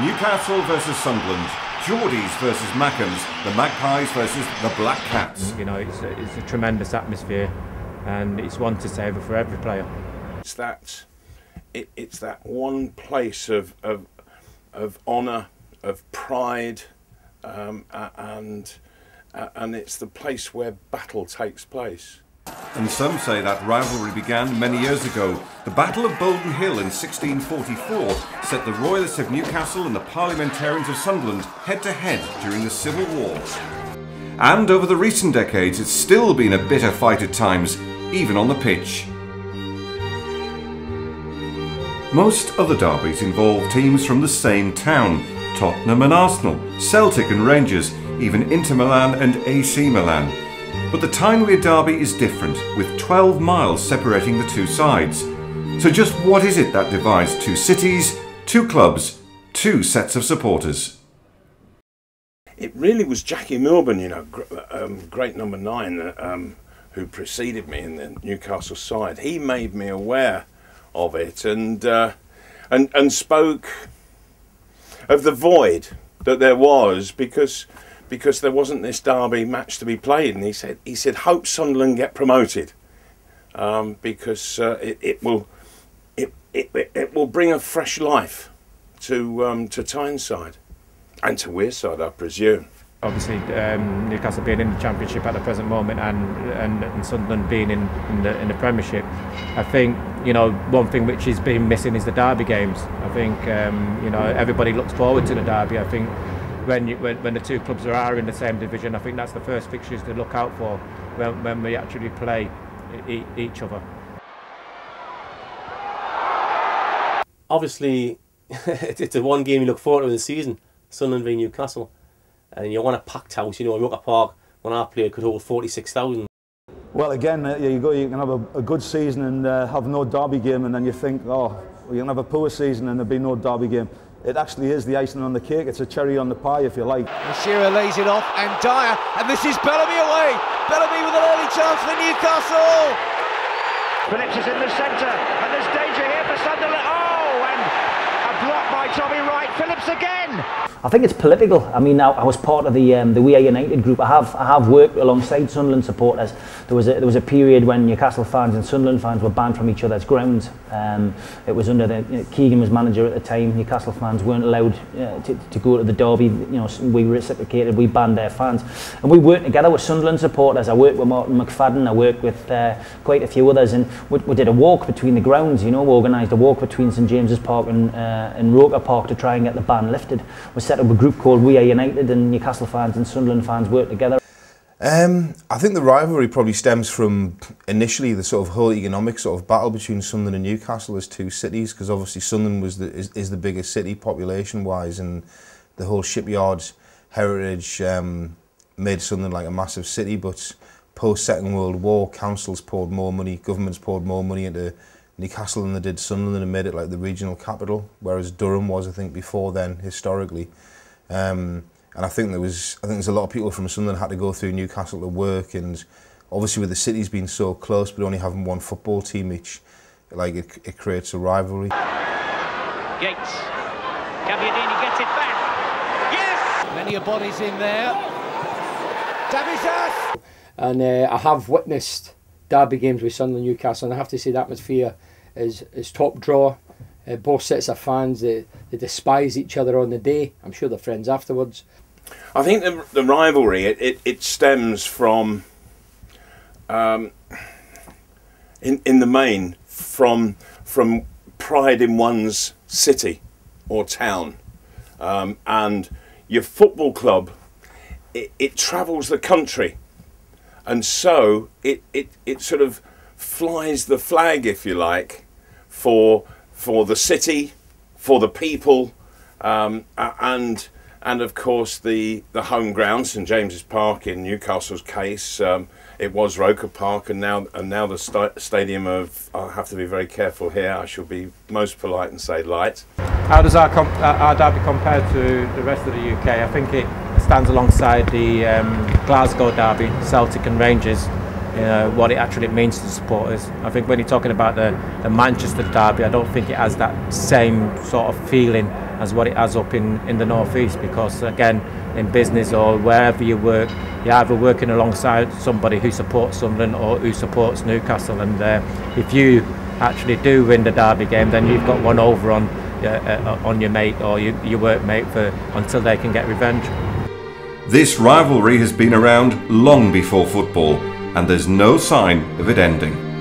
Newcastle versus Sunderland, Geordies versus Mackems, the Magpies versus the Black Cats. You know, it's a, it's a tremendous atmosphere and it's one to savour for every player. It's that, it, it's that one place of, of, of honour, of pride, um, and, and it's the place where battle takes place. And some say that rivalry began many years ago. The Battle of Boldon Hill in 1644 set the Royalists of Newcastle and the Parliamentarians of Sunderland head to head during the Civil War. And over the recent decades, it's still been a bitter fight at times, even on the pitch. Most other derbies involve teams from the same town Tottenham and Arsenal, Celtic and Rangers, even Inter Milan and AC Milan. But the Tyne-Wear derby is different, with 12 miles separating the two sides. So just what is it that divides two cities, two clubs, two sets of supporters? It really was Jackie Milburn, you know, um, great number nine, um, who preceded me in the Newcastle side. He made me aware of it and uh, and and spoke of the void that there was because because there wasn't this derby match to be played, and he said he said hope Sunderland get promoted um, because uh, it, it, will it, it, it will bring a fresh life to um, to Tyneside and to Wearside, I presume. Obviously, um, Newcastle being in the Championship at the present moment, and and, and Sunderland being in, in the in the Premiership, I think you know one thing which has been missing is the derby games. I think um, you know everybody looks forward to the derby. I think when, you, when, when the two clubs are in the same division. I think that's the first fixtures to look out for when, when we actually play e each other. Obviously, it's the one game you look forward to in the season, Sunderland v Newcastle, and you want a packed house. You know, Roker Park when I player could hold forty six thousand. Well, again, uh, you go. You can have a, a good season and uh, have no derby game, and then you think, oh, you can have a poor season and there'll be no derby game it actually is the icing on the cake. It's a cherry on the pie, if you like. And Shearer lays it off, and Dyer, and this is Bellamy away. Bellamy with an early chance for Newcastle. Phillips is in the centre, and there's danger here for Sunderland. Oh, and a block by Tommy Wright. Phillips again. I think it's political. I mean, I, I was part of the um, the We Are United group. I have I have worked alongside Sunderland supporters. There was a, there was a period when Newcastle fans and Sunderland fans were banned from each other's grounds. Um, it was under the you know, Keegan was manager at the time. Newcastle fans weren't allowed uh, to, to go to the derby. You know, we reciprocated. We banned their fans, and we worked together with Sunderland supporters. I worked with Martin McFadden. I worked with uh, quite a few others, and we, we did a walk between the grounds. You know, we organised a walk between St James's Park and uh, and Roker Park to try and get the ban lifted. We set up a group called We Are United and Newcastle fans and Sunderland fans work together? Um, I think the rivalry probably stems from initially the sort of whole economic sort of battle between Sunderland and Newcastle as two cities because obviously Sunderland was the, is, is the biggest city population wise and the whole shipyards heritage um, made Sunderland like a massive city but post Second World War councils poured more money, governments poured more money into Newcastle than they did Sunderland and made it like the regional capital whereas Durham was I think before then historically. Um, and I think there was, I think there's a lot of people from Sunderland had to go through Newcastle to work, and obviously with the cities being so close, but only having one football team each, like it, it creates a rivalry. Gates, Gabbiadini gets it back. Yes. Many bodies in there. Dabizas. And uh, I have witnessed derby games with Sunderland Newcastle, and I have to say the atmosphere is is top draw. Uh, both sets of fans, they, they despise each other on the day. I'm sure they're friends afterwards. I think the, the rivalry, it, it, it stems from, um, in, in the main, from, from pride in one's city or town. Um, and your football club, it, it travels the country. And so it, it, it sort of flies the flag, if you like, for for the city, for the people, um, and and of course the the home ground, St James's Park in Newcastle's case. Um, it was Roker Park, and now and now the st stadium of. I have to be very careful here. I shall be most polite and say light. How does our uh, our derby compare to the rest of the UK? I think it stands alongside the um, Glasgow derby, Celtic and Rangers you know, what it actually means to the supporters. I think when you're talking about the, the Manchester derby, I don't think it has that same sort of feeling as what it has up in, in the northeast because again in business or wherever you work you're either working alongside somebody who supports Sunderland or who supports Newcastle and uh, if you actually do win the derby game then you've got one over on uh, uh, on your mate or your, your workmate for until they can get revenge. This rivalry has been around long before football and there's no sign of it ending.